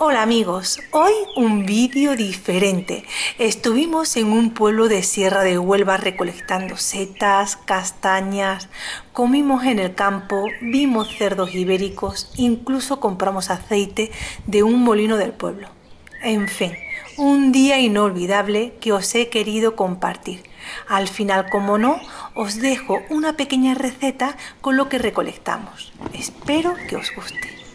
Hola amigos, hoy un vídeo diferente. Estuvimos en un pueblo de Sierra de Huelva recolectando setas, castañas, comimos en el campo, vimos cerdos ibéricos, incluso compramos aceite de un molino del pueblo. En fin, un día inolvidable que os he querido compartir. Al final, como no, os dejo una pequeña receta con lo que recolectamos. Espero que os guste.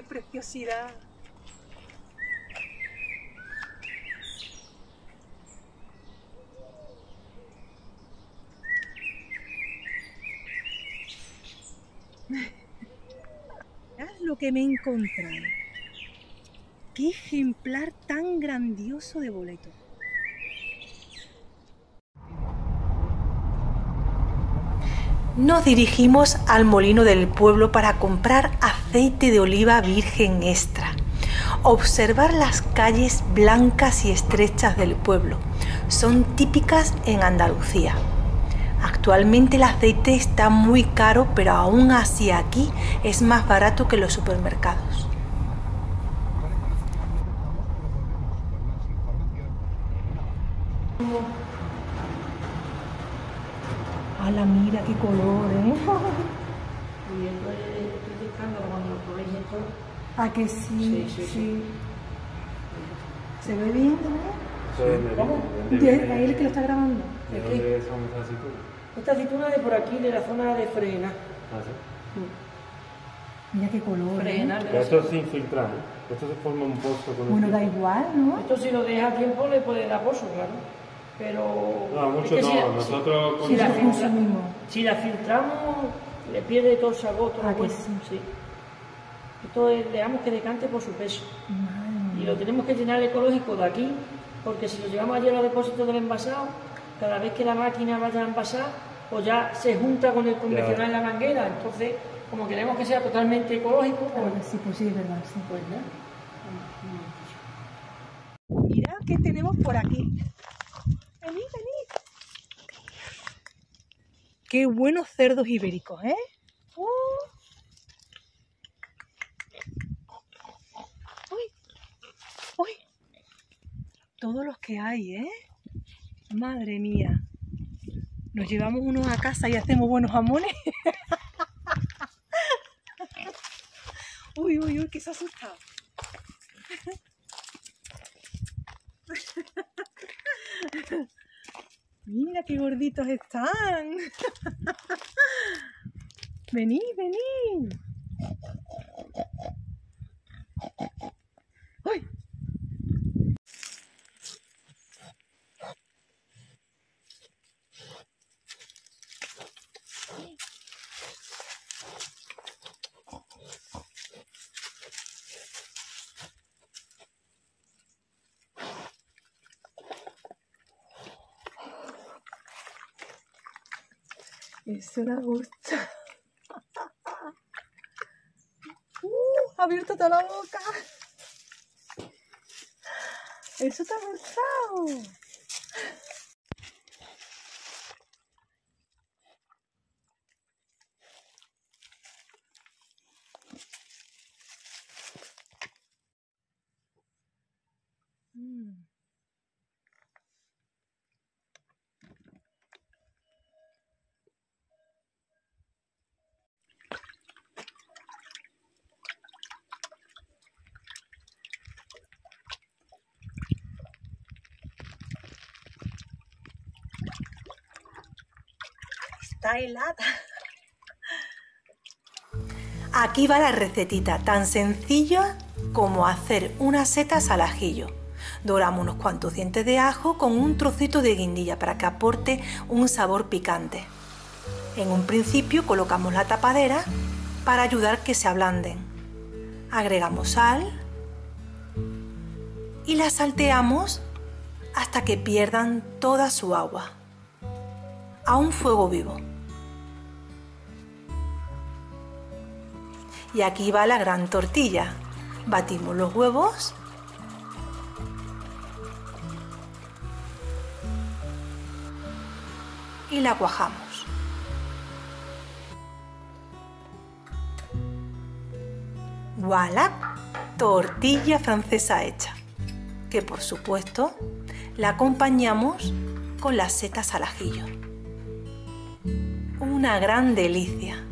Qué preciosidad. Lo que me he encontrado. Qué ejemplar tan grandioso de boleto. Nos dirigimos al molino del pueblo para comprar aceite de oliva virgen extra. Observar las calles blancas y estrechas del pueblo. Son típicas en Andalucía. Actualmente el aceite está muy caro, pero aún así aquí es más barato que los supermercados. ¡Hala, mira qué color, eh! Y esto es, escándalo cuando lo probéis esto. ¿A que sí? Sí, sí, sí. ¿Se ve bien también? Eso es de- ¿Cómo? de- ¿De de- a él que lo está grabando? ¿De ¿De dónde son esas aceitunas? Esta aceituna de por aquí, de la zona de Frena. Ah, sí. Mira qué color. ¿eh? Frena. Pero la- esto se infiltra. Esto se forma un pozo con el Bueno, da igual, ¿no? Esto si lo deja a tiempo le puede dar pozo, claro. Pero... No, mucho es que si no. la- Nosotros si la, si filtramos, le pierde todo el sabor, todo ¿A lo que bueno. sí? Esto es, le damos que decante por su peso. Madre Y lo tenemos que llenar ecológico de aquí, porque si lo llevamos allí a los depósitos del envasado, cada vez que la máquina vaya a envasar, pues ya se junta con el convencional en la manguera. Entonces, como queremos que sea totalmente ecológico, pues, Claro sí, pues sí, es verdad, sí. pues nada. Mirad qué tenemos por aquí. Venid, venid. Qué buenos cerdos ibéricos, ¿eh? Uh. Uy, uy. Todos los que hay, ¿eh? Madre mía. Nos llevamos unos a casa y hacemos buenos jamones. uy, uy, uy, que se ha asustado. Mira qué gorditos están. Vení, vení. Eso da gusto. Uh, ha abierto toda la boca. Eso te ha gustado. Está helada. Aquí va la recetita, tan sencilla como hacer unas setas al ajillo. Doramos unos cuantos dientes de ajo con un trocito de guindilla para que aporte un sabor picante. En un principio colocamos la tapadera para ayudar que se ablanden. Agregamos sal y la salteamos hasta que pierdan toda su agua a un fuego vivo. Y aquí va la gran tortilla. Batimos los huevos. Y la cuajamos. ¡Voilà! Tortilla francesa hecha. Que por supuesto la acompañamos con las setas al ajillo. Una gran delicia.